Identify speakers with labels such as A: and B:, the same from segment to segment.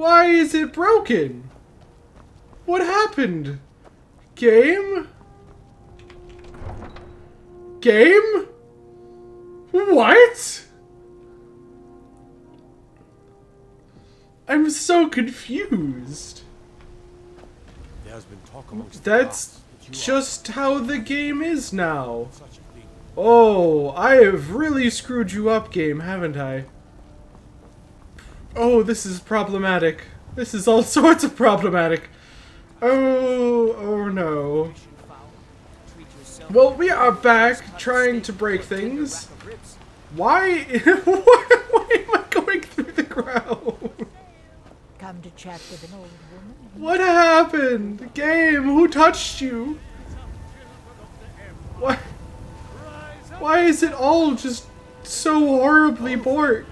A: Why is it broken? What happened? Game? Game? What? I'm so confused.
B: There's been talk amongst
A: That's
B: the gods that you
A: just how the game is now.
B: are such a being.
A: Oh, I have really screwed you up, game, haven't I? Oh, this is problematic. This is all sorts of problematic. Oh, oh no. Well, we are back trying to break things. Why? Why am I going through the ground?
C: Come to chat with an old woman?
A: What happened? The game, who touched you? Why? Why is it all just so horribly borked?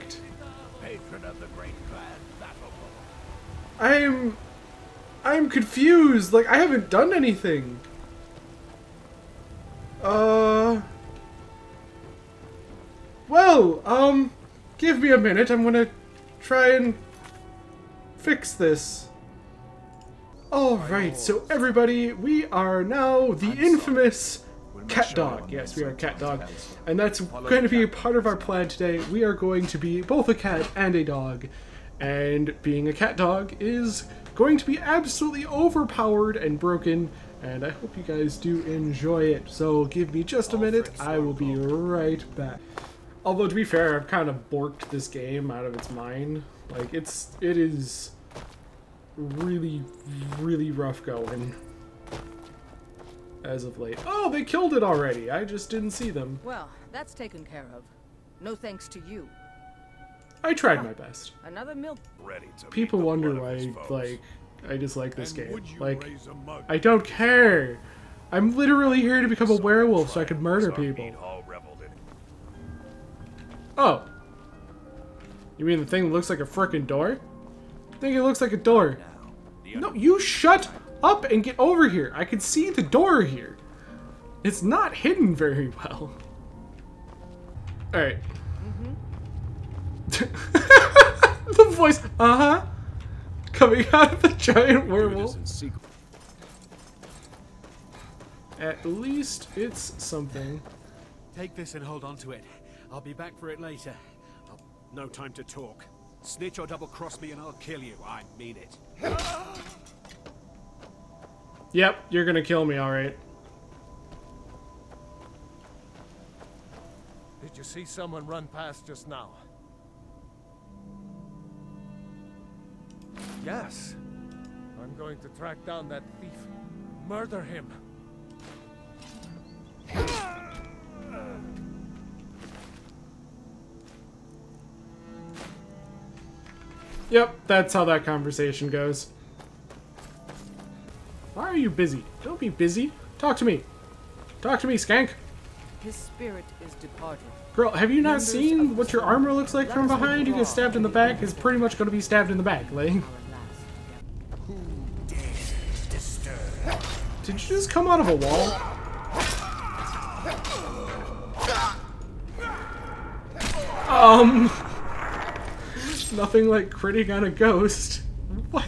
A: I'm I'm confused. Like I haven't done anything. Uh Well, um give me a minute. I'm going to try and fix this. All right. So everybody, we are now the infamous cat dog. Yes, we are cat dog. And that's going to be a part of our plan today. We are going to be both a cat and a dog. And being a cat dog is going to be absolutely overpowered and broken. And I hope you guys do enjoy it. So give me just a oh, minute. I will be right back. Although to be fair, I've kind of borked this game out of its mind. Like it's it is really really rough going as of late. Oh, they killed it already. I just didn't see them.
D: Well, that's taken care of. No thanks to you.
A: I tried my best.
D: Another milk.
B: Ready to meet
A: People wonder
B: blood of his
A: why like I dislike this game. Like
B: raise a mug
A: I don't care. I'm literally here to become a werewolf so I could murder people.
B: mead hall reveled in it.
A: Oh. You mean the thing that looks like a frickin' door? I think it looks like a door. No, you shut up and get over here. I can see the door here. It's not hidden very well. Alright. the voice, uh-huh. Coming out of the giant
B: It is
A: werewolf. At least it's something.
B: Take this and hold on to it. I'll be back for it later. Oh, no time to talk. Snitch or double cross me and I'll kill you. I mean it.
A: Yep, you're gonna kill me, alright.
E: Did you see someone run past just now? Yes. I'm going to track down that thief. Murder him.
A: Yep, that's how that conversation goes. Why are you busy? Don't be busy. Talk to me. Talk to me, skank.
D: His spirit is departed.
A: Girl, have you not
D: Members
A: seen what your armor looks like from behind? You get stabbed in the back, is pretty much gonna be stabbed in the back. Like, did you just come out of a wall? Um, nothing like critting on a ghost. What?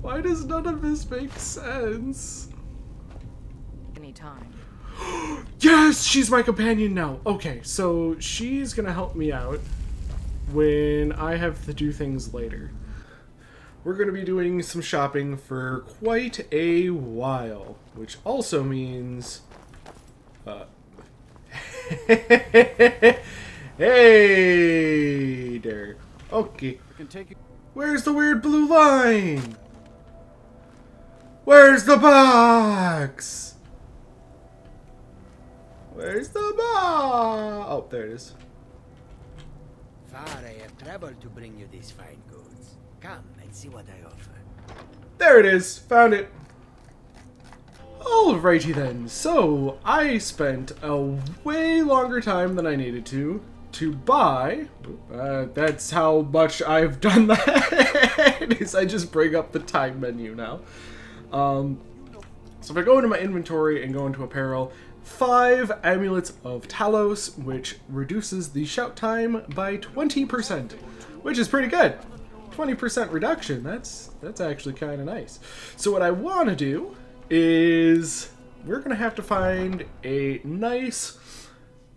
A: Why does none of this make sense?
D: Anytime.
A: Yes, she's my companion now. Okay, so she's gonna help me out when I have to do things later. We're gonna be doing some shopping for quite a while, which also means. Uh, hey there. Okay.
B: can take it.
A: Where's the weird blue line? Where's the box? Where's the box? Oh, there it is.
F: Far I have traveled to bring you these fine goods. Come and see what I offer.
A: There it is. Found it. Alrighty then. So, I spent a way longer time than I needed to to buy. Uh, that's how much I've done that. is I just bring up the time menu now. Um, so if I go into my inventory and go into apparel, five amulets of Talos, which reduces the shout time by 20%, which is pretty good. 20% reduction. That's that's actually kind of nice. So what I want to do is we're going to have to find a nice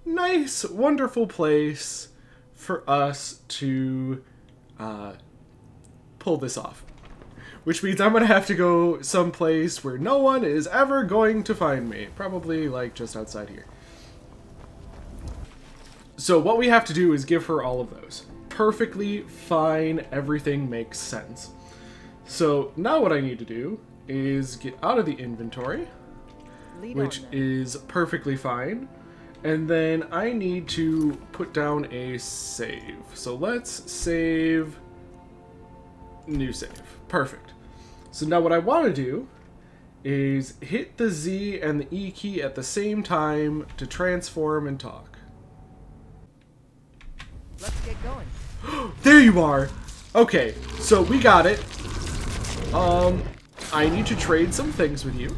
A: nice wonderful place for us to uh, pull this off. Which means I'm gonna have to go someplace where no one is ever going to find me. Probably like just outside here. So what we have to do is give her all of those. Perfectly fine, everything makes sense. So now what I need to do is get out of the inventory,
D: Lead
A: which is perfectly fine. And then I need to put down a save. So let's save new save. Perfect. So now what I want to do is hit the Z and the E key at the same time to transform and talk.
D: Let's get going.
A: There you are! Okay, so we got it. Um, I need to trade some things with you.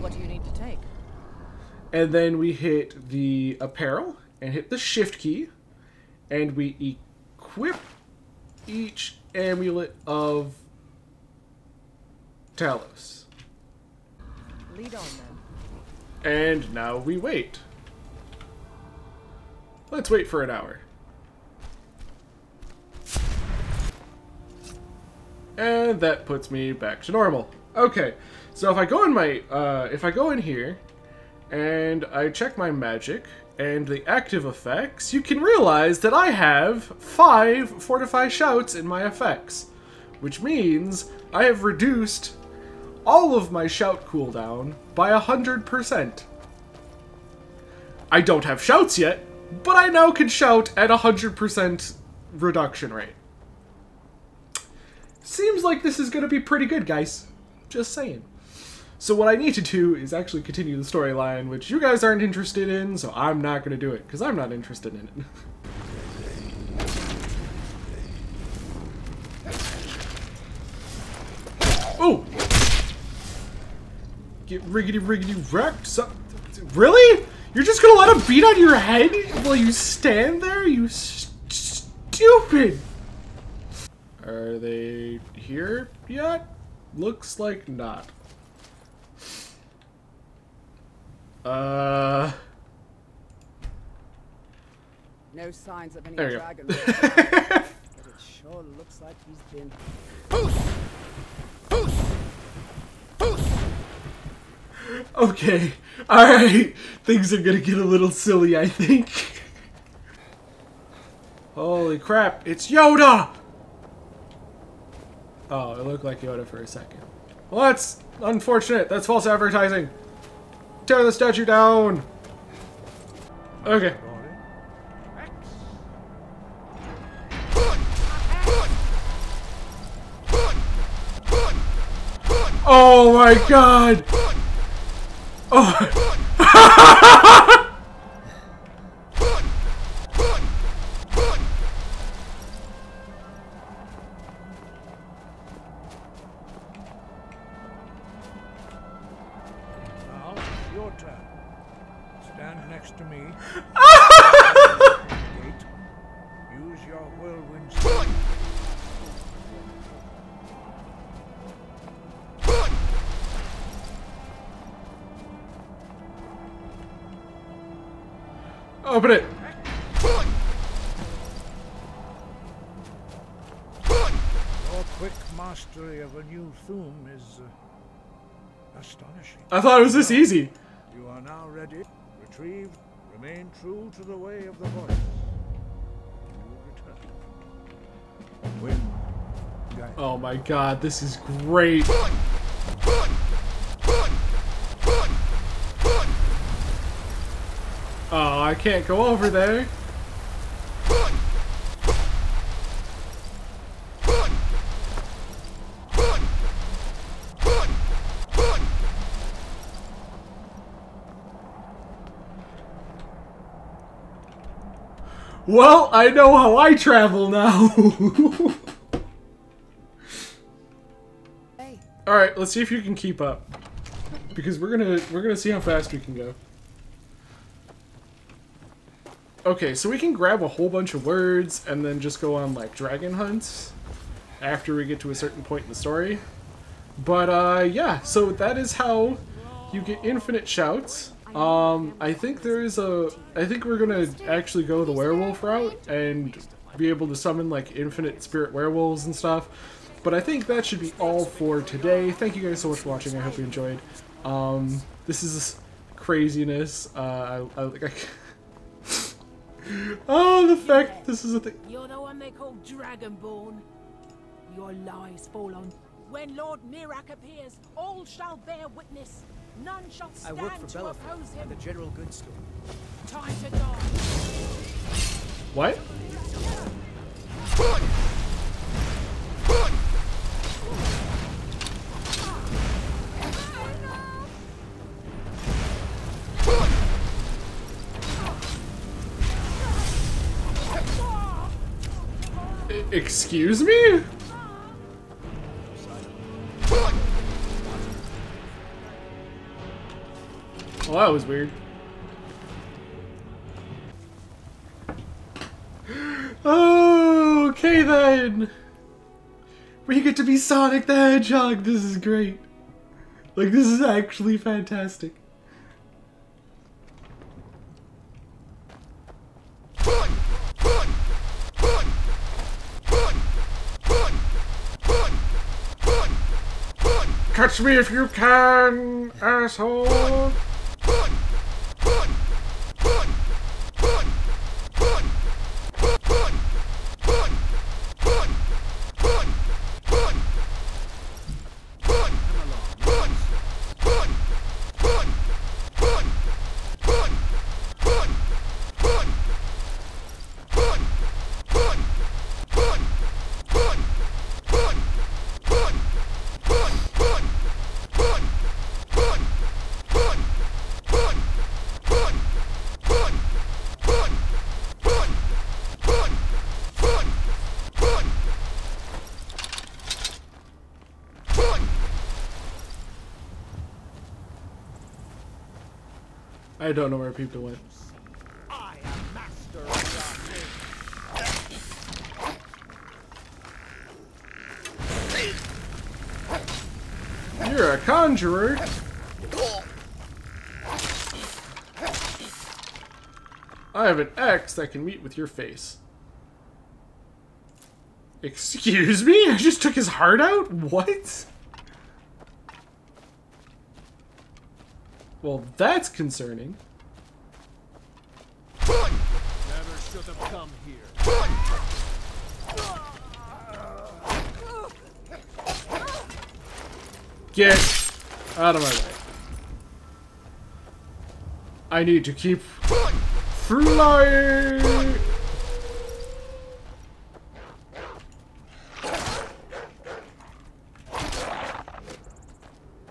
D: What do you need to take?
A: And then we hit the apparel and hit the shift key. And we equip each amulet of Talos.
D: Lead on then.
A: And now we wait. Let's wait for an hour. And that puts me back to normal. Okay, so if I go in my, uh, if I go in here, and I check my magic, and the active effects, you can realize that I have five Fortify Shouts in my effects. Which means I have reduced all of my shout cooldown by 100%. I don't have shouts yet, but I now can shout at 100% reduction rate. Seems like this is going to be pretty good, guys. Just saying. So what I need to do is actually continue the storyline, which you guys aren't interested in, so I'm not going to do it, because I'm not interested in it. oh! Get riggedy riggedy wrecked. So, really? You're just gonna let him beat on your head while you stand there? You st stupid! Are they here yet? Looks like not. Uh.
G: No signs of any
A: There
G: dragon.
A: go.
G: but it sure looks like he's been.
A: okay. Alright. Things are gonna get a little silly, I think. Holy crap. It's Yoda! Oh, it looked like Yoda for a second. Well, that's unfortunate. That's false advertising. Tear the statue down! Okay. Oh my god! Oh.
E: your turn. Stand next to me. Gate. Use your whirlwind.
A: Open it!
E: Your quick mastery of a new Thu'um is uh, astonishing.
A: I thought it was this easy.
E: You are now ready. Retrieve. Remain true to the way of the voice. Win.
A: Oh my god, this is great. Oh, I can't go over there. Well, I know how I travel now.
D: Hey,
A: All right, let's see if you can keep up. Because we're gonna we're gonna see how fast we can go. Okay, so we can grab a whole bunch of words and then just go on like dragon hunts after we get to a certain point in the story. But uh, yeah, so that is how you get infinite shouts. Um, I think there is a. I think we're gonna actually go the werewolf route and be able to summon like infinite spirit werewolves and stuff. But I think that should be all for today. Thank you guys so much for watching. I hope you enjoyed. Um, this is craziness. Uh, I, I, I oh, the fact this is a thing.
C: You're the one they call Dragonborn. Your lies fall on. When Lord Miraak appears, all shall bear witness. None shall
F: I work for
C: to
F: Bellefonte
C: oppose
F: at
C: him.
F: the general goods store.
C: Time to die.
A: What? Excuse me? Well, that was weird. Okay then. We get to be Sonic the Hedgehog. This is great. Like, this is actually fantastic. Catch me if you can, asshole. I don't know where people went. You're a conjurer. I have an X that can meet with your face. Excuse me? I just took his heart out? What? Well, that's concerning.
B: Never should have come here.
A: Get out of my way. I need to keep flying.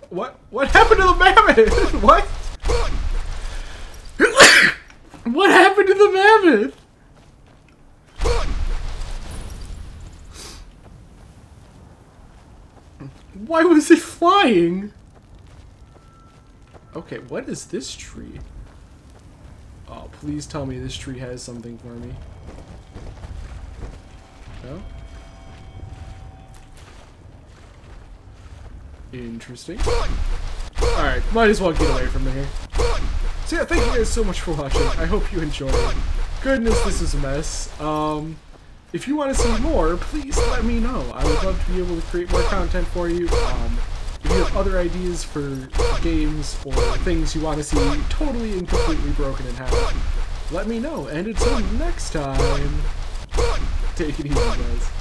A: What? What happened to the mammoth? What? what happened to the mammoth? Was it flying? Okay, what is this tree? Oh, please tell me this tree has something for me. No? Interesting. Alright, might as well get away from here. So yeah, thank you guys so much for watching. I hope you enjoyed. Goodness, this is a mess. Um, if you want to see more, please let me know. I would love to be able to create more content for you. Um, if you have other ideas for games or things you want to see totally and completely broken in half, let me know. And until next time, take it easy, guys.